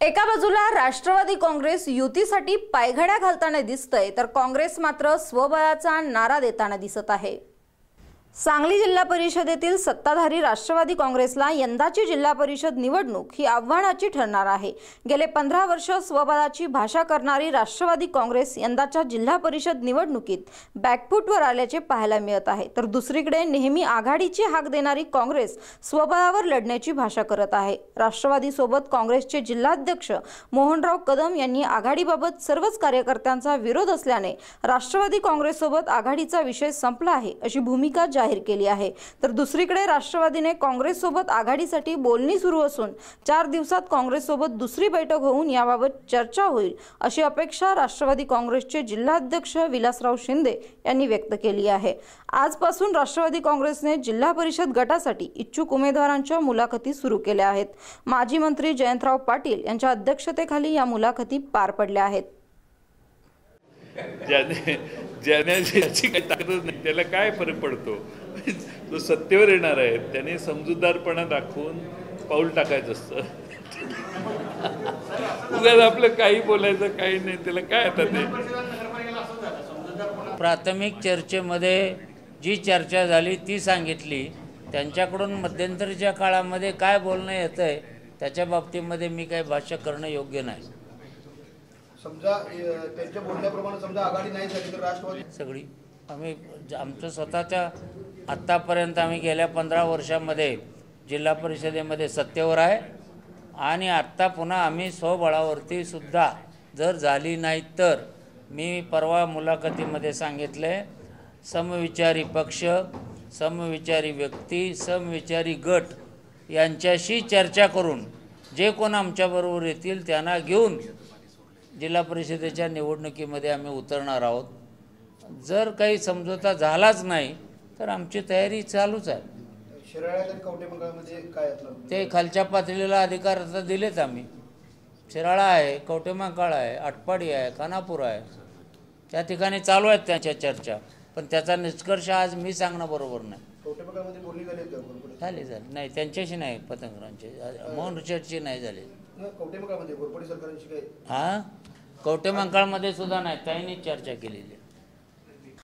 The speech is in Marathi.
एका बाजूला राष्ट्रवादी काँग्रेस युतीसाठी पायघड्या घालताना दिसतंय तर काँग्रेस मात्र स्वबळाचा नारा देताना दिसत आहे. सांगली जिल्हा परिषदेतील सत्ताधारी राष्ट्रवादी काँग्रेसला यंदाची जिल्हा परिषद निवडणूक ही आव्हानाची ठरणार आहे. गेले पंधरा वर्ष स्वबळाची भाषा करणारी राष्ट्रवादी काँग्रेस यंदाच्या जिल्हा परिषद निवडणुकीत बॅकफूटवर आल्याचे पाहायला मिळत आहे. तर दुसरीकडे नेहमी आघाडीची हाक देणारी काँग्रेस स्वबळावर लढण्याची भाषा करत आहे. राष्ट्रवादीसोबत काँग्रेसचे जिल्हाध्यक्ष मोहनराव कदम यांनी आघाडीबाबत सर्वच कार्यकर्त्यांचा विरोध असल्याने राष्ट्रवादी काँग्रेससोबत आघाडीचा विषय संपला आहे अशी भूमिका जाहीर केली आहे. तर दुसरीकडे राष्ट्रवादीने काँग्रेससोबत आघाडीसाठी बोलणी सुरू असून चार दिवसात काँग्रेससोबत दुसरी बैठक होऊन याबाबत चर्चा होईल अशी अपेक्षा राष्ट्रवादी काँग्रेसचे जिल्हाध्यक्ष विलासराव शिंदे यांनी व्यक्त केली आहे. आजपासून राष्ट्रवादी काँग्रेसने जिल्हा परिषद गटासाठी इच्छुक उमेदवारांच्या मुलाखती सुरू केल्या आहेत. माजी मंत्री जयंतराव पाटील यांच्या अध्यक्षतेखाली या मुलाखती पार पडल्या आहेत. ज्याने ज्याने ज्याची काही ताकदच नाही त्याला काय फरक पडतो? जो सत्तेवर येणार आहे त्याने समजूतदारपणा दाखवून पाऊल टाकायचं असतं. उगाच आपलं काही बोलायचं काही नाही त्याला काय आता ते? प्राथमिक चर्चेमध्ये जी चर्चा झाली ती सांगितली त्यांच्याकडून मध्यंतरीच्या काळामध्ये काय बोलणं येतं आहे त्याच्या बाबतीमध्ये मी काही भाष्य करणं योग्य नाही. समजा त्यांच्या बोलण्याप्रमाणे समजा आघाडी नाही झाली तर राष्ट्रवादी सगळी. आम्ही आमचं स्वतःच्या आत्तापर्यंत आम्ही गेल्या पंधरा वर्षामध्ये जिल्हा परिषदेमध्ये सत्तेवर आहे. आणि आत्ता पुन्हा आम्ही स्वबळावरती सुद्धा जर झाली नाही तर मी परवा मुलाखतीमध्ये सांगितले समविचारी पक्ष समविचारी व्यक्ती समविचारी गट यांच्याशी चर्चा करून जे कोण आमच्याबरोबर येतील त्यांना घेऊन जिल्हा परिषदेच्या निवडणुकीमध्ये आम्ही उतरणार आहोत. जर काही समझोता झालाच नाही तर आमची तयारी चालूच आहे. ते खालच्या पातळीला अधिकार आता दिलेत आम्ही. शिराळा आहे कवटेमाकाळ आहे आटपाडी आहे खानापूर आहे. त्या ठिकाणी चालू आहेत त्यांच्या चर्चा पण त्याचा निष्कर्ष आज मी सांगणं बरोबर नाही. झाली झाली नाही त्यांच्याशी नाही पतंगरांची. मोहन रिचर्डची नाही झाली. न, कवठे सरकारांशी कवटेमंकाळमध्ये सुद्धा नाही त्यांनी चर्चा केलेली आहे.